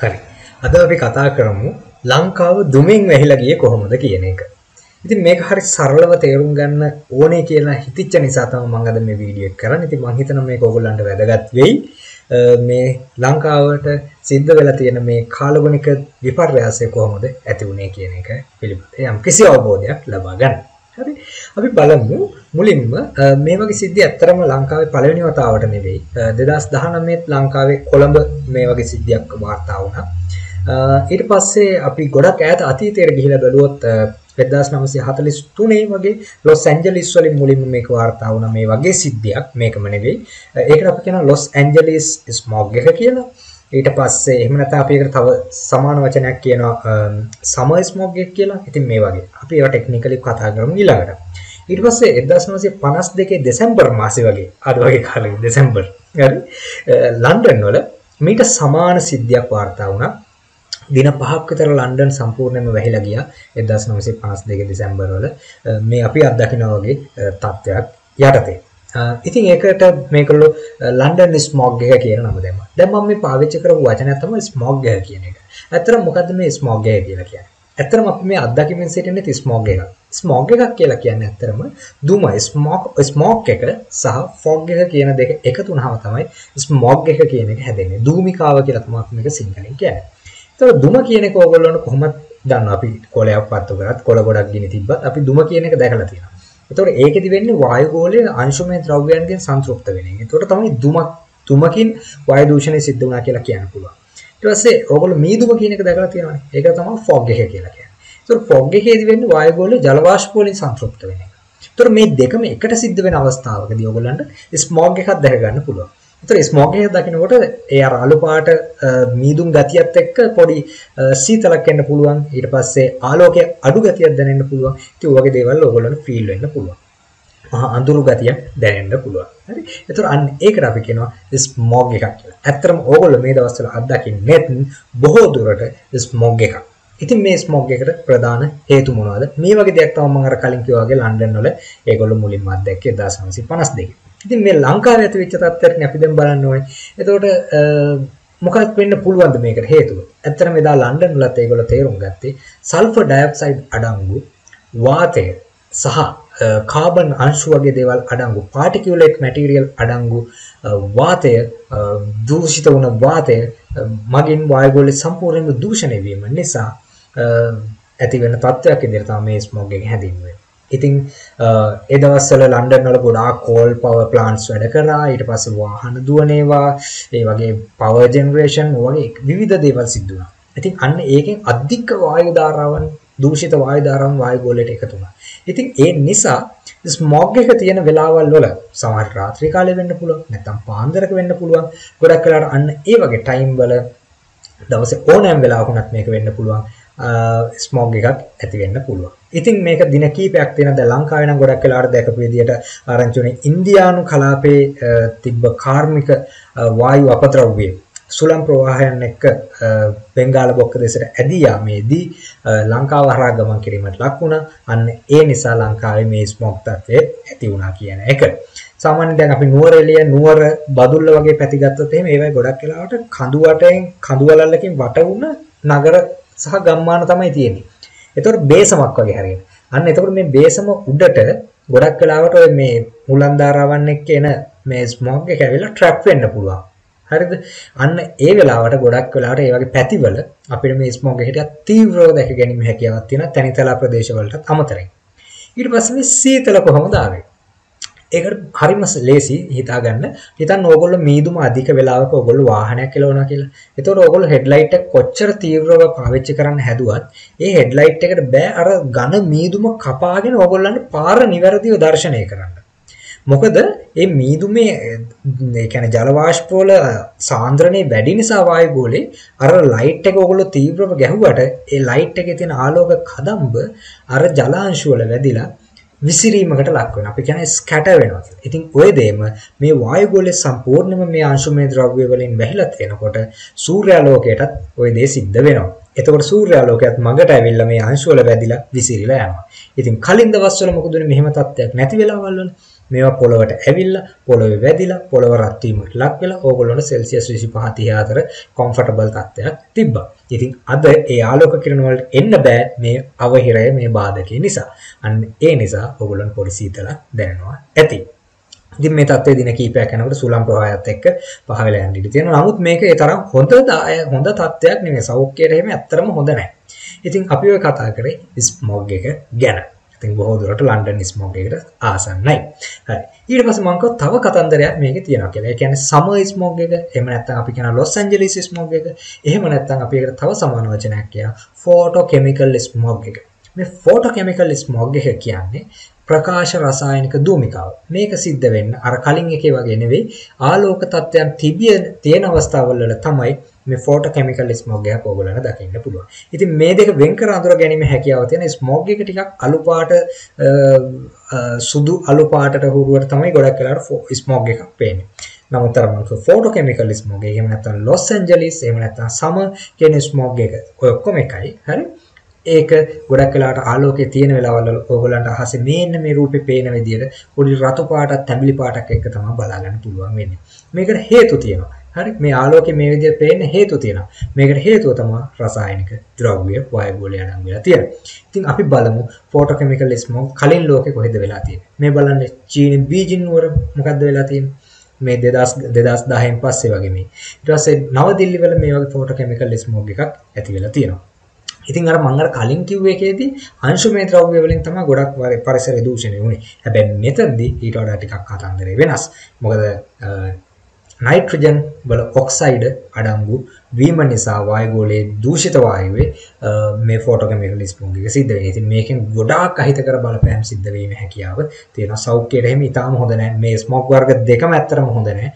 හරි අද අපි කතා කරමු ලංකාව දුමින් වැහිලා ගියේ කොහොමද කියන එක. ඉතින් මේක හරි සරලව තේරුම් ගන්න ඕනේ කියලා හිතිච්ච නිසා තමයි මම අද මේ වීඩියෝ එක කරන්නේ. ඉතින් මම හිතනවා මේක ඕගොල්ලන්ට වැදගත් වෙයි. මේ ලංකාවට සිද්ධ වෙලා තියෙන මේ කාලගුණික විපර්යාසය කොහොමද ඇති වුනේ කියන එක පිළිබඳ යම් කිසි අවබෝධයක් ලබා ගන්න. හරි. අපි බලමු මුලින්ම මේ වගේ සිද්ධි ඇත්තරම ලංකාවේ පළවෙනි වතාවට නෙවෙයි. 2019 ලංකාවේ කොළඹ මේ වගේ සිද්ධියක් වාර්තා වුණා. ඊට පස්සේ අපි ගොඩක් ඈත අතීතයට ගිහිලා බැලුවොත් 1943 වගේ ලොස් ඇන්ජලිස් වලින් මුලින්ම මේක වාර්තා වුණා මේ වගේ සිද්ධියක් මේකම නෙවෙයි. ඒකට අපි කියනවා ලොස් ඇන්ජලිස් ස්මොග් එක කියලා. ඊට පස්සේ එහෙම නැත්නම් අපි ඒකට තව සමාන වචනයක් කියනවා සමර් ස්මොග් එක කියලා. ඉතින් මේ වගේ. අපි ඒවා ටෙක්නිකලි කතා කරමු ඊළඟට. ඊට පස්සේ 1952 දෙසැම්බර් මාසේ වගේ අද වගේ කාලෙක දෙසැම්බර් හරි ලන්ඩන් වල මීට සමාන සිද්ධියක් වාර්තා වුණා. දින පහක් විතර ලන්ඩන් සම්පූර්ණයෙන්ම වැහිලා ගියා 1952 දෙසැම්බර් වල මේ අපි අත්දකිනා වගේ තත්ත්වයක් යටතේ. ඉතින් ඒකට මේකළු ලන්ඩන් ස්මොග් එක කියන නම දැම්මා. දැන් මම මේ පාවිච්චි කරපු වචනය තමයි ස්මොග් එක කියන එක. ඇත්තටම මොකද්ද මේ ස්මොග් එක කියලා කියන්නේ? ඇත්තටම අපි මේ අත්දැකීමෙන් සිටින්නේ ස්මොග් එකක්. ස්මොග් එකක් කියලා කියන්නේ ඇත්තටම දුම ස්මොග් ස්මොග් එක සහ ෆොග් එක කියන දෙක එකතු වුණාම තමයි ස්මොග් එක කියන එක හැදෙන්නේ. දූමිකාව කියලා තමයි අපි මේක සිංහලෙන් කියන්නේ. ඒතකොට දුම කියන එක ඕගොල්ලෝට කොහොමද දන්නවා අපි කොලයක් පත්තු කරත් කොළ ගොඩක් ගිනි තිබ්බත් අපි දුම කියන එක දැකලා තියෙනවා. එතකොට ඒකෙදි වෙන්නේ වායු ගෝලයේ අංශුමය ද්‍රව්‍යයන්ගෙන් සංතෘප්ත වෙන එක. එතකොට තමයි දුමක් දුමකින් වායු දූෂණය සිද්ධ වුණා කියලා කියන්න පුළුවන්. ඊට පස්සේ ඕගොල්ලෝ මීදුම කියන එක දැකලා තියෙනවානේ. ඒක තමයි ෆොග් එක කියලා කියන්නේ. ඒතකොට ෆොග් එකේදී වෙන්නේ වායු ගෝලයේ ජල වාෂ්ප වලින් සංතෘප්ත වෙන එක. ඒතකොට මේ දෙකම එකට සිද්ධ වෙන අවස්ථාවකදී ඕගොල්ලන්ට ස්මොග් එකක් දැක ගන්න පුළුවන්. ඒතර ස්මොග් එක දකිනකොට ඒ අර අලු පාට මීදුම් ගතියත් එක්ක පොඩි සීතලක් එන්න පුළුවන්. ඊට පස්සේ ආලෝකයේ අඩු ගතියක් දැනෙන්න පුළුවන්. ඉතින් ඔයගේ දේවල් ඕගොල්ලන්ට ෆීල් වෙන්න පුළුවන්. මහා අඳුරු ගතියක් දැනෙන්න පුළුවන්. හරි? ඒතර අන්න ඒකට අපි කියනවා ස්මොග් එකක් කියලා. ඇත්තටම ඕගොල්ලෝ මේ දවස්වල අත්දකින්නෙත් බොහෝ දුරට ස්මොග් එකක්. ඉතින් මේ ස්මොග් එකට ප්‍රධාන හේතු මොනවද? මේ වගේ දෙයක් තමයි මම අර කලින් කිව්වා වගේ ලන්ඩන් වල ඒගොල්ලෝ මුලින්ම අත්දැක්කේ 1952 ඉතින් මේ ලංකාවේ ඇති වෙච්ච තත්ත්වයට අපි දැන් බලන්න ඕනේ. එතකොට මොකක්ද වෙන්න පුළුවන්ද මේකට හේතුව? ඇත්තටම එදා ලන්ඩන් වලත් ඒගොල්ලෝ තේරුම් ගත්තේ සල්ෆර් ඩයොක්සයිඩ් අඩංගු වාතය සහ කාබන් අංශු වගේ දේවල් අඩංගු පාටිකියුලේට් මැටීරියල් අඩංගු වාතය දූෂිත වුණ වාතය මගින් වායුගෝලයේ සම්පූර්ණයෙන්ම දූෂණය වීම නිසා ඇති වෙන තත්ත්වයක් විදිහට තමයි මේ ස්මොග් එක හැදින්වෙන්නේ. ඉතින් ඒ දවස්වල ලන්ඩන් වල ගොඩාක් කෝල් පවර් ප්ලාන්ට්ස් වැඩ කරා ඊට පස්සේ වාහන දුවන ඒවා ඒ වගේ පවර් ජෙනරේෂන් වගේ විවිධ දේවල් සිද්ධ වුණා. ඉතින් අන්න ඒකෙන් අධික වායු ධාරාවන් දූෂිත වායු ධාරාවන් වායු ගෝලයට එකතු වුණා. ඉතින් ඒ නිසා ස්මොග් එක තියෙන වෙලාවල් වල සමහර රාත්‍රී කාලේ වෙන්න පුළුවන් නැත්නම් පාන්දරක වෙන්න පුළුවන්. ගොඩක් වෙලාවට අන්න ඒ වගේ ටයිම් වල දවසේ ඕනෑම වෙලාවක උනත් මේක වෙන්න පුළුවන්. ස්මොග් එකක් ඇති වෙන්න පුළුවන්. ඉතින් මේක දින කීපයක් තියෙන දැන් ලංකාවේ නම් ගොඩක් වෙලාවට දැකපු විදිහට ආරංචි වුණේ ඉන්දියානු කලාපයේ තිබ්බ කාර්මික වායු අපද්‍රව්‍ය සුළං ප්‍රවාහයන් එක්ක බෙන්ගාල බොක්ක දෙසට ඇදී යාමේදී ලංකාව හරහා ගමන් කිරීමට ලක් වුණා. අන්න ඒ නිසා ලංකාවේ මේ ස්මොග් තත්ත්වය ඇති වුණා කියන එක. සාමාන්‍යයෙන් දැන් අපි නුවර එළිය නුවර බදුල්ල වගේ පැති ගත්තොත් එහෙම ඒවයි ගොඩක් වෙලාවට කඳු වටෙන් කඳු වලල්ලකින් වට වුණ නගර සහ ගම්මාන තමයි තියෙන්නේ. එතකොට බේසමක් වගේ හරියට. අන්න එතකොට මේ බේසම උඩට ගොඩක් වෙලාවට ඔය මේ මුලන් ධාරාවන් එක්ක එන මේ ස්මොග් එක ඇවිල්ලා ට්‍රැප් වෙන්න පුළුවන්. හරිද? අන්න ඒ වෙලාවට ගොඩක් වෙලාවට ඒ වගේ පැතිවල අපිට මේ ස්මොග් එකට තීව්‍රව දැක ගැනීම හැකියාවක් තියෙනවා තනිතලා ප්‍රදේශවලට අමතරයි. ඊට පස්සේ මේ සීතල කොහොමද ආවේ? ඒකට හරිම ලේසි හිතාගන්න. හිතන්න ඕගොල්ලෝ මීදුම අධික වෙලාවක ඕගොල්ලෝ වාහනයක් එලවනවා කියලා. එතකොට ඕගොල්ලෝ හෙඩ්ලයිට් එක කොච්චර තීව්‍රව පාවිච්චි කරන්න හැදුවත් ඒ හෙඩ්ලයිට් එකට බෑ අර ඝන මීදුම කපාගෙන ඕගොල්ලන්ට පාර නිවැරදිව දර්ශනය කරන්න. මොකද මේ මීදුමේ ඒ කියන්නේ ජල වාෂ්ප වල සාන්ද්‍රණය වැඩි නිසා වායු ගෝලේ අර ලයිට් එක ඕගොල්ලෝ තීව්‍රව ගැහුවට ඒ ලයිට් එකේ තියෙන ආලෝක කදම්බ අර ජලාංශ වල වැදිලා විසිරීමකට ලක් වෙනවා. අපි කියන්නේ ස්කැටර් වෙනවා කියලා. ඉතින් ওই දෙයම මේ වායුගෝලයේ සම්පූර්ණයෙන්ම මේ අංශුමය ද්‍රව්‍ය වලින් වැහිලා තියෙනකොට සූර්යාලෝකයටත් ওই දේ සිද්ධ වෙනවා. එතකොට සූර්යාලෝකයත් මගට ඇවිල්ලා මේ අංශු වල වැදිලා විසිරීලා යනවා. ඉතින් කලින් දවස්වල මොකද මෙහෙම තත්ත්වයක් නැති වෙලාවල් වල මේවා පොළවට ඇවිල්ලා පොළොවේ වැදිලා පොළව රත් වීමට ලක් වෙලා ඕගොල්ලන්ට සෙල්සියස් 25 30 අතර කම්ෆර්ටබල් තත්ත්වයක් තිබ්බා. ඉතින් අද ඒ ආලෝක කිරණ වලට එන්න බෑ මේ අවහිරය මේ බාධකේ නිසා. අන්න ඒ නිසා ඕගොල්ලන් පොඩි සීතලක් දැනෙනවා ඇති. ඉතින් මේ තත්ත්වය දින කිහිපයක් යනකොට සුළං ප්‍රවාහයත් එක්ක පහ වෙලා යන්න ඉඩ තියෙනවා. නමුත් මේක ඒ තරම් හොඳ හොඳ තත්ත්වයක් නෙමෙයි. සෞඛ්‍යයට එහෙම ඇත්තරම හොඳ නැහැ. ඉතින් අපි ඔය කතා කරේ ස්මොග් එක ගැන. ඉතින් බොහෝ දුරට ලන්ඩන් ස්මොග් එකට ආසන්නයි. හරි. ඊට පස්සේ මම කිව්වා තව කතන්දරයක් මේකේ තියෙනවා කියලා. ඒ කියන්නේ සමර් ස්මොග් එක, එහෙම නැත්නම් අපි කියන ලොස් ඇන්ජලිස් ස්මොග් එක, එහෙම නැත්නම් අපි ඒකට තව සමාන වචනයක් කියනවා ෆෝටෝ කෙමිකල් ස්මොග් එක. මේ ෆෝටෝ කෙමිකල් ස්මොග් එක කියන්නේ ප්‍රකාශ රසායනික දූමිකාව. මේක සිද්ධ වෙන්න අර කලින් එකේ වගේ නෙවෙයි ආලෝක තත්ත්වයන් තිබිය තියෙන අවස්ථාවල වල තමයි මේ ෆෝටෝ කෙමිකල් ස්මොග් එකක් ඕගොල්ලන්ට දකින්න පුළුවන්. ඉතින් මේ දෙක වෙන් කර අඳුර ගැනීම හැකියාව තියෙන ස්මොග් එක ටිකක් අලු පාට සුදු අලු පාටට හුරුවට තමයි ගොඩක් වෙලාවට ස්මොග් එකක් පේන්නේ. නමුත් අර මම ෆෝටෝ කෙමිකල් ස්මොග් එක එහෙම නැත්නම් ලොස් ඇන්ජලිස් එහෙම නැත්නම් සම කියන ස්මොග් එක ඔය ඔක්කොම එකයි. හරි? ඒක ගොඩක් වෙලාට ආලෝකයේ තියෙන වෙලාවල් ඕගොල්ලන්ට අහසේ මේන්න මේ රූපේ පේන විදිහට පොඩි රතු පාටක් තැඹිලි පාටක් එක්ක තමයි බලා ගන්න පුළුවන් වෙන්නේ. මේකට හේතු තියෙනවා. හරි මේ ආලෝකයේ මේ විදිහට පේන්න හේතු තියෙනවා. මේකට හේතුව තමයි රසායනික ද්‍රව්‍ය වායුගෝලය අඩංගු වෙලා තියෙන්නේ. ඉතින් අපි බලමු ෆෝටෝකෙමිකල් ස්මෝක් කලින් ලෝකේ කොහෙද වෙලා තියෙන්නේ. මේ බලන්න චීන බීජින් නුවර මොකද්ද වෙලා තියෙන්නේ? මේ 2000 2010න් පස්සේ වගේ මේ. ඊට පස්සේ නවදිල්ලි වල මේ වගේ ෆෝටෝකෙමිකල් ස්මෝක් එකක් ඇති වෙලා තියෙනවා. ඉතින් අර මම අර කලින් කිව්ව එකේදී අංශුමය ද්‍රව්‍ය වලින් තමයි ගොඩක් පරිසර දූෂණය වුනේ. හැබැයි මෙතනදී ඊට වඩා ටිකක් කතන්දරේ වෙනස්. මොකද නයිට්‍රජන් වල ඔක්සයිඩ් අඩංගු වීම නිසා වායුගෝලයේ දූෂිත වායුවේ මේ ෆෝටෝකෙමිකල් ස්මොග් එක සිද්ධ වෙනවා. ඉතින් මේකෙන් ගොඩාක් අහිතකර බලපෑම් සිද්ධ වීම හැකියාව තියෙනවා. සෞඛ්‍යයට එහෙම ඉතාම හොඳ නැහැ. මේ ස්මොග් වර්ග දෙකම ඇත්තටම හොඳ නැහැ.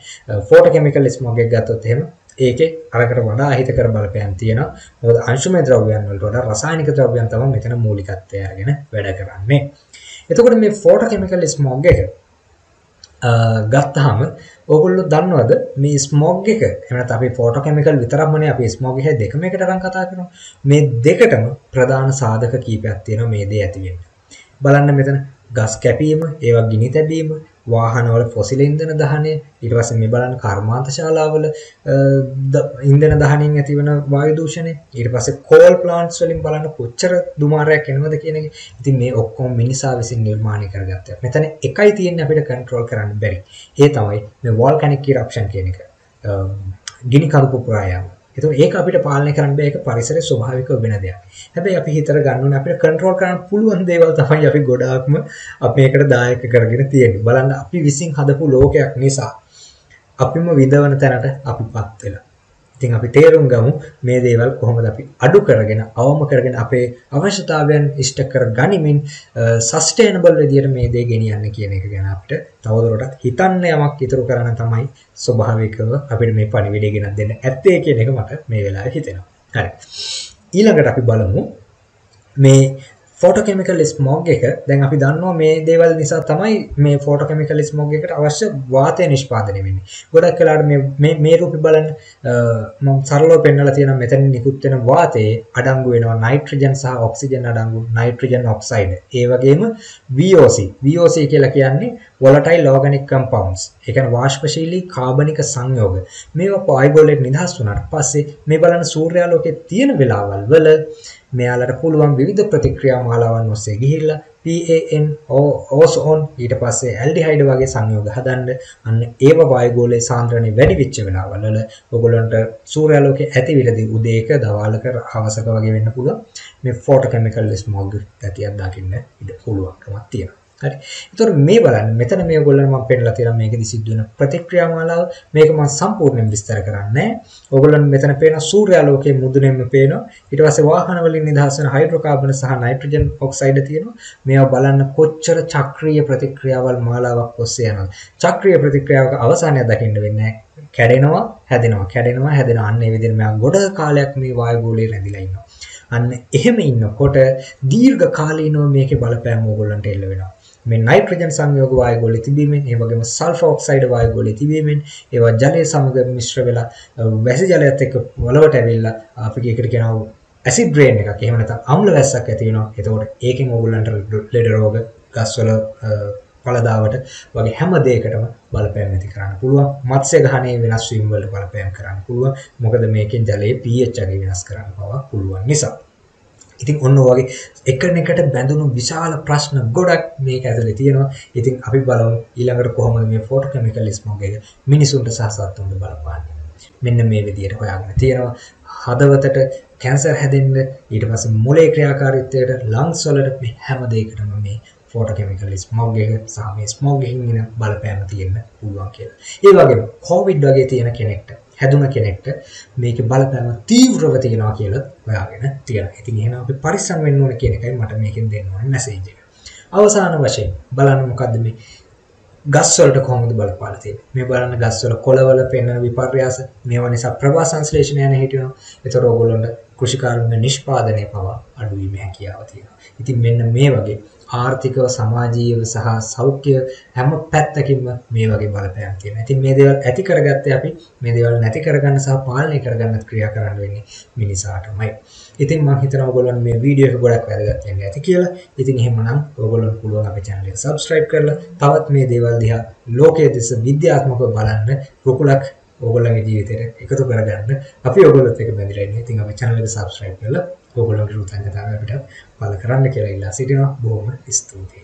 ෆෝටෝකෙමිකල් ස්මොග් එක ගත්තොත් එහෙම ඒකේ අරකට වඩා අහිතකර බලපෑම් තියෙනවා. මොකද අංශුමය ද්‍රව්‍යයන් වලට වඩා රසායනික ද්‍රව්‍යයන් තමයි මෙතන මූලිකත්වය අරගෙන වැඩ කරන්නේ. එතකොට මේ ෆෝටෝකෙමිකල් ස්මොග් එක ගත්තාම ඕගොල්ලෝ දන්නවද මේ ස්මොග් එක එහෙම නැත්නම් අපි ෆෝටෝකෙමිකල් විතරක්මනේ අපි ස්මොග් එක දෙකම එකට අරන් කතා කරනවා. මේ දෙකටම ප්‍රධාන සාධක කීපයක් තියෙනවා මේ දේ ඇති වෙන්න. බලන්න මෙතන ගස් කැපීම, ඒවා ගිනි තැබීම, වාහනවල ෆොසිල් ඉන්ධන දහනය, ඊට පස්සේ මේ බලන්න කර්මාන්ත ශාලාවල ඉන්ධන දහනයෙන් ඇතිවන වායු දූෂණය, ඊට පස්සේ කෝල් ප්ලාන්ට්ස් වලින් බලන්න කොච්චර දුමාරයක් එනවද කියන එක. ඉතින් මේ ඔක්කොම මිනිසා විසින් නිර්මාණය කරගත්තා. මෙතන එකයි තියෙන්නේ අපිට කන්ට්‍රෝල් කරන්න බැරි. ඒ තමයි මේ වෝල්කැනික් ඉරප්ෂන් කියන එක. ගිනි කඳු පුපුරා යාම. එතකොට ඒක අපිට පාලනය කරන්න බෑ ඒක පරිසරයේ ස්වභාවිකව වෙන දෙයක්. හැබැයි අපි හිතර ගන්න ඕනේ අපිට කන්ට්‍රෝල් කරන්න පුළුවන් දේවල් තමයි අපි ගොඩාක්ම අපි මේකට දායක කරගෙන තියෙන්නේ. බලන්න අපි විසින් හදපු ලෝකයක් නිසා අපිම විඳවන තැනට අපිපත් වෙලා. ඉතින් අපි තේරුම් ගමු මේ දේවල් කොහොමද අපි අඩු කරගෙන අවම කරගෙන අපේ අවශ්‍යතාවයන් ඉෂ්ට කර ගනිමින් සස්ටේනබල් විදියට මේ දේ ගෙනියන්න කියන එක ගැන අපිට තවදුරටත් හිතන්න යමක් ඉතුරු කරන්න තමයි ස්වභාවිකව අපිට මේ පණිවිඩය ගෙනත් දෙන්න ඇත්තේ කියන එක මට මේ වෙලාවේ හිතෙනවා. හරි. ඊළඟට අපි බලමු මේ ෆෝටෝකෙමිකල් ස්මොග් එක දැන් අපි දන්නවා මේ දේවල් නිසා තමයි මේ ෆෝටෝකෙමිකල් ස්මොග් එකට අවශ්‍ය වාතය නිෂ්පාදනය වෙන්නේ. ගොඩක් වෙලාවට මේ මේ මේ රූපේ බලන්න මම සරලව පෙන්නලා තියෙනවා මෙතන නිකුත් වෙන වාතයේ අඩංගු වෙනවා නයිට්‍රජන් සහ ඔක්සිජන් අඩංගු නයිට්‍රජන් ඔක්සයිඩ්. ඒ වගේම VOC. VOC කියලා කියන්නේ volatile organic compounds. ඒ කියන්නේ වාෂ්පශීලී කාබනික සංයෝග. මේවා වායුගෝලයෙන් නිදහස් වුණාට පස්සේ මේ බලන සූර්යාලෝකයේ තියෙන වෙලාවල් වල මෙයාලට පුළුවන් විවිධ ප්‍රතික්‍රියා මාලාවන් ඔස්සේ ගිහිල්ලා PAN ඕසෝන් ඊට පස්සේ ඇල්ඩිහයිඩ් වගේ සංයෝග හදන්න. අන්න ඒව වායුගෝලයේ සාන්ද්‍රණය වැඩි වෙච්ච වෙලාවල් වල ඔයගොල්ලන්ට සූර්යාලෝකයේ ඇතිවිලදී උදේක දවාලක හවසක වගේ වෙන්න පුළුවන්. මේ ෆෝටෝකෙමිකල් ස්මොග් ගතියක් දකින්න ඉඩ පුළුවන්කමක් තියෙනවා. හරි. ඒතකොට මේ බලන්න මෙතන මේ ඔයගොල්ලන් මම පෙන්නලා තියෙනවා මේකෙදි සිද්ධ වෙන ප්‍රතික්‍රියා මාලාව. මේක මම සම්පූර්ණයෙන් විස්තර කරන්නේ නැහැ. ඔයගොල්ලන් මෙතන පේන සූර්යාලෝකයේ මුදුනේම පේනවා. ඊට පස්සේ වාහන වලින් නිදහස් වෙන හයිඩ්‍රෝකාබන් සහ නයිට්‍රජන් ඔක්සයිඩ් තියෙනවා. මේවා බලන්න කොච්චර චක්‍රීය ප්‍රතික්‍රියාවල් මාලාවක් ඔස්සේ යනවද. චක්‍රීය ප්‍රතික්‍රියාවක අවසානය දකින්න වෙන්නේ කැඩෙනවා, හැදෙනවා, කැඩෙනවා, හැදෙනවා. අන්න ඒ විදිහට මෙයා ගොඩ කාලයක් මේ වායුගෝලයේ රැඳිලා ඉන්නවා. අන්න එහෙම ඉන්නකොට දීර්ඝ කාලීනව මේකේ බලපෑම ඕගොල්ලන්ට එල්ල වෙනවා. මේ නයිට්‍රජන් සංයෝග වායුගෝලය තිබීමෙන් ඒ වගේම සල්ෆර් ඔක්සයිඩ් වායුගෝලය තිබීමෙන් ඒවා ජලය සමග මිශ්‍ර වෙලා වැසි ජලයත් එක්ක වලවට ඇවිල්ලා අපි ඒකට කියනවා ඇසිඩ් රේන් එකක්. එහෙම නැත්නම් අම්ල වැස්සක් ඇති වෙනවා. එතකොට ඒකෙන් ඕගොල්ලන්ට ලෙඩ රෝග ගස්වල පළදාවට වගේ හැම දෙයකටම බලපෑම් ඇති කරන්න පුළුවන්. මත්ස්‍ය ගහනයේ වෙනස් වීම වලට බලපෑම් කරන්න පුළුවන්. මොකද මේකෙන් ජලයේ pH අගය වෙනස් කරන්න පවා පුළුවන් නිසා. ඉතින් ඔන්න වගේ එකනෙකට බැඳුණු විශාල ප්‍රශ්න ගොඩක් මේක ඇතුලේ තියෙනවා. ඉතින් අපි බලමු ඊළඟට කොහොමද මේ ෆෝටෝකෙමිකල් ස්මොග් එක මිනිසුන්ට සහ සත්තුන්ට බලපාන්නේ. මෙන්න මේ විදිහට හොයාගෙන තියෙනවා. හදවතට කැන්සර් හැදෙන්න ඊට පස්සේ මොලේ ක්‍රියාකාරීත්වයට ලංස් වලට මේ හැම දෙයකටම මේ ෆෝටෝකෙමිකල් ස්මොග් එක සහ මේ ස්මොග් එකකින් එන බලපෑම තියෙන්න පුළුවන් කියලා. ඒ වගේම කොවිඩ් වගේ තියෙන කෙනෙක්ට හැදුන කෙනෙක්ට මේක බලපෑම තීව්‍රව තියෙනවා කියලා හොයාගෙන තියෙනවා. ඉතින් එහෙනම් අපි පරිස්සම් වෙන්න ඕනේ කියන එකයි මට මේකෙන් දෙන්න ඕනේ මැසේජ් එක. අවසාන වශයෙන් බලන්න මොකද්ද මේ ගස් වලට කොහොමද බලපාලා තියෙන්නේ? මේ බලන්න ගස් වල කොළවල පෙනෙන විපර්යාස මේවා නිසා ප්‍රවාහ සංශ්ලේෂණය යන හිටිනවා. ඒතර ඕගොල්ලන්ට කෘෂිකාර්මික නිෂ්පාදනය පවා අඩු වීම හැකියාව තියෙනවා. ඉතින් මෙන්න මේ වගේ ආර්ථිකව සමාජීයව සහ සෞඛ්‍ය හැම පැත්තකින්ම මේ වගේ බලපෑම් තියෙනවා. ඉතින් මේ දේවල් ඇති කරගත්තේ අපි මේ දේවල් නැති කරගන්න සහ පාලනය කරගන්න ක්‍රියා කරන්න වෙන්නේ මිනිසාටමයි. ඉතින් මම හිතනවා ඔයගොල්ලන් මේ වීඩියෝ එක ගොඩක් වැදගත් වෙන්න ඇති කියලා. ඉතින් එහෙමනම් ඔයගොල්ලන් පුළුවන් අපේ channel එක subscribe කරලා තවත් මේ දේවල් දිහා ලෝකයේ දෙස විද්‍යාත්මකව බලන්න රුකුලක් ඔයගොල්ලන්ගේ ජීවිතයට එකතු කරගන්න අපි ඔයගොල්ලොත් එක්ක බැඳලා ඉන්නේ. ඉතින් අපේ channel එක subscribe කරලා ඔයගොල්ලන්ගේ කෘතඥතාවය අපිට පළ කරන්න කියලා ඉල්ලා සිටිනවා. බොහොම ස්තුතියි.